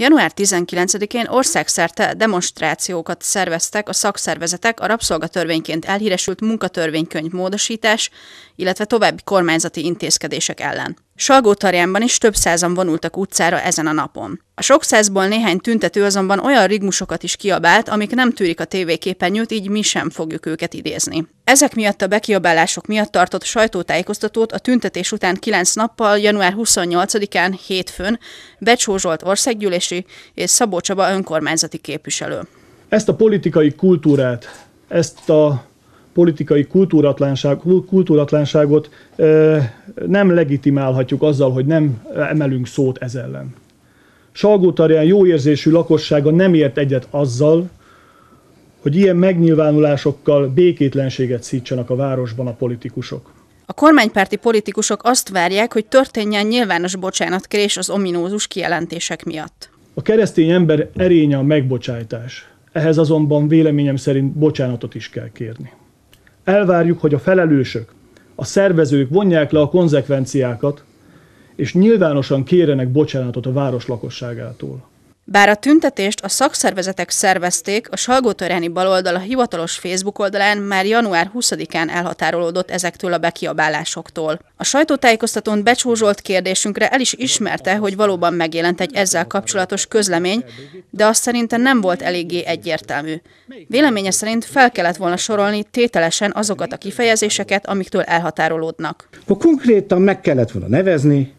Január 19-én országszerte demonstrációkat szerveztek a szakszervezetek a rabszolgatörvényként elhíresült munkatörvénykönyv módosítás, illetve további kormányzati intézkedések ellen. Salgótarjánban is több százan vonultak utcára ezen a napon. A sok százból néhány tüntető azonban olyan rigmusokat is kiabált, amik nem tűrik a tévéképernyőt, így mi sem fogjuk őket idézni. Ezek miatt a bekiabálások miatt tartott sajtótájékoztatót a tüntetés után 9 nappal, január 28-án, hétfőn Becsó Zsolt országgyűlési és Szabó Csaba önkormányzati képviselő. Ezt a politikai kultúrát, ezt a politikai kultúratlanság, kultúratlanságot nem legitimálhatjuk azzal, hogy nem emelünk szót ez ellen. Salgótarján jó érzésű lakossága nem ért egyet azzal, hogy ilyen megnyilvánulásokkal békétlenséget szítsanak a városban a politikusok. A kormánypárti politikusok azt várják, hogy történjen nyilvános bocsánatkérés az ominózus kijelentések miatt. A keresztény ember erénye a megbocsájtás. Ehhez azonban véleményem szerint bocsánatot is kell kérni. Elvárjuk, hogy a felelősök, a szervezők vonják le a konzekvenciákat, és nyilvánosan kérenek bocsánatot a város lakosságától. Bár a tüntetést a szakszervezetek szervezték, a Salgótörjáni baloldal a hivatalos Facebook oldalán már január 20-án elhatárolódott ezektől a bekiabálásoktól. A sajtótájékoztatón becsúzsolt kérdésünkre el is ismerte, hogy valóban megjelent egy ezzel kapcsolatos közlemény, de azt szerintem nem volt eléggé egyértelmű. Véleménye szerint fel kellett volna sorolni tételesen azokat a kifejezéseket, amiktől elhatárolódnak. Konkrétan meg kellett volna nevezni,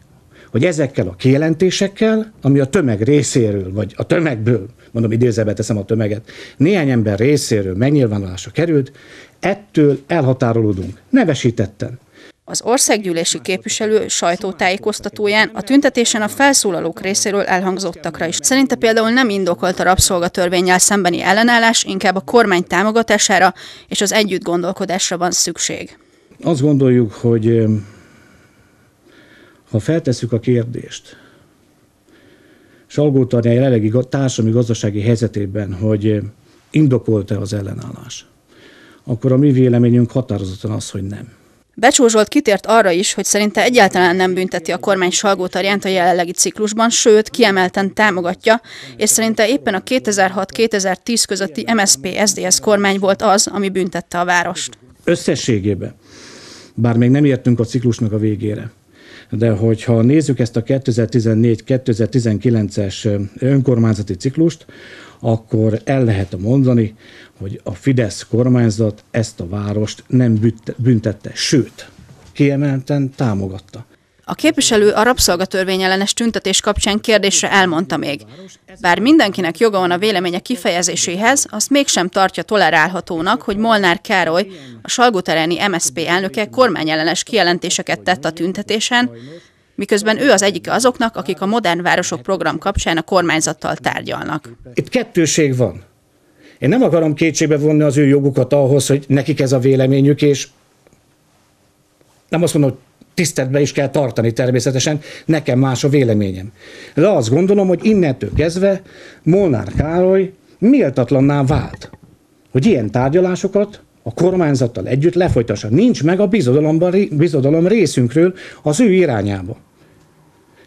hogy ezekkel a kijelentésekkel, ami a tömeg részéről, vagy a tömegből, mondom idézőbe teszem a tömeget, néhány ember részéről megnyilvánulásra került, ettől elhatárolódunk. Nevesítetten. Az országgyűlési képviselő sajtótájékoztatóján a tüntetésen a felszólalók részéről elhangzottakra is. Szerinte például nem indokolt a rabszolgatörvényel szembeni ellenállás, inkább a kormány támogatására és az együtt gondolkodásra van szükség. Azt gondoljuk, hogy ha feltesszük a kérdést, Salgótarján jelenlegi társadalmi gazdasági helyzetében, hogy indokolt-e az ellenállás, akkor a mi véleményünk határozottan az, hogy nem. Becsó Zsolt kitért arra is, hogy szerinte egyáltalán nem bünteti a kormány Salgótarjánt a jelenlegi ciklusban, sőt, kiemelten támogatja, és szerinte éppen a 2006-2010 közötti MSP-SDS kormány volt az, ami büntette a várost. Összességében, bár még nem értünk a ciklusnak a végére, de hogyha nézzük ezt a 2014-2019-es önkormányzati ciklust, akkor el lehet mondani, hogy a Fidesz kormányzat ezt a várost nem büntette, sőt, kiemelten támogatta. A képviselő a rabszolgatörvény ellenes tüntetés kapcsán kérdésre elmondta még. Bár mindenkinek joga van a véleménye kifejezéséhez, azt mégsem tartja tolerálhatónak, hogy Molnár Károly, a Salgótereni MSZP elnöke kormányellenes kijelentéseket tett a tüntetésen, miközben ő az egyike azoknak, akik a Modern Városok program kapcsán a kormányzattal tárgyalnak. Itt kettőség van. Én nem akarom kétségbe vonni az ő jogukat ahhoz, hogy nekik ez a véleményük, és nem azt mondom, hogy tiszteletbe is kell tartani természetesen, nekem más a véleményem. De azt gondolom, hogy innentől kezdve Molnár Károly méltatlanná vált, hogy ilyen tárgyalásokat a kormányzattal együtt lefolytassa. Nincs meg a bizodalom részünkről az ő irányába.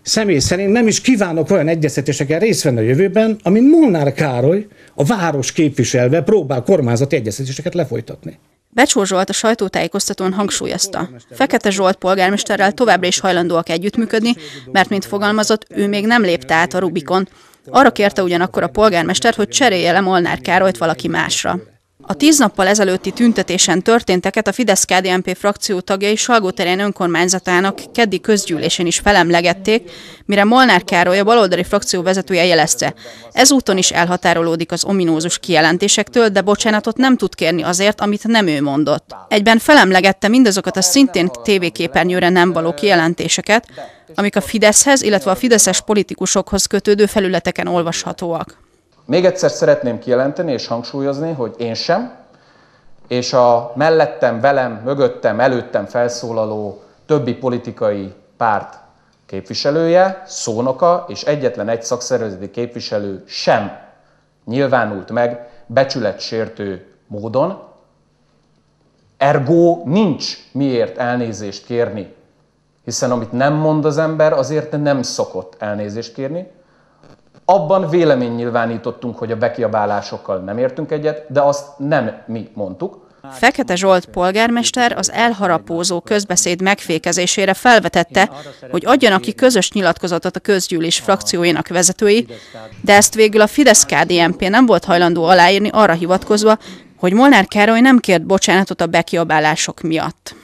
Személy szerint nem is kívánok olyan egyeztetéseken részt venni a jövőben, amin Molnár Károly a város képviselve próbál kormányzati egyeztetéseket lefolytatni. Becsó Zsolt a sajtótájékoztatón hangsúlyozta. Fekete Zsolt polgármesterrel továbbra is hajlandóak együttműködni, mert mint fogalmazott, ő még nem lépte át a Rubikon. Arra kérte ugyanakkor a polgármester, hogy cserélje le Molnár Károlyt valaki másra. A tíz nappal ezelőtti tüntetésen történteket a Fidesz-KDNP frakció tagjai Salgóterén önkormányzatának keddi közgyűlésén is felemlegették, mire Molnár Károly a baloldali frakció vezetője jelezte. Ezúton is elhatárolódik az ominózus kijelentésektől, de bocsánatot nem tud kérni azért, amit nem ő mondott. Egyben felemlegette mindazokat a szintén tévéképernyőre nem való kijelentéseket, amik a Fideszhez, illetve a fideszes politikusokhoz kötődő felületeken olvashatóak. Még egyszer szeretném kijelenteni és hangsúlyozni, hogy én sem, és a mellettem, velem, mögöttem, előttem felszólaló többi politikai párt képviselője, szónoka és egyetlen egy szakszervezeti képviselő sem nyilvánult meg becsületsértő módon. Ergo nincs miért elnézést kérni, hiszen amit nem mond az ember, azért nem szokott elnézést kérni. Abban vélemény nyilvánítottunk, hogy a bekiabálásokkal nem értünk egyet, de azt nem mi mondtuk. Fekete Zsolt polgármester az elharapózó közbeszéd megfékezésére felvetette, hogy adjanak ki közös nyilatkozatot a közgyűlés frakcióinak vezetői, de ezt végül a Fidesz-KDNP nem volt hajlandó aláírni arra hivatkozva, hogy Molnár Károly nem kért bocsánatot a bekiabálások miatt.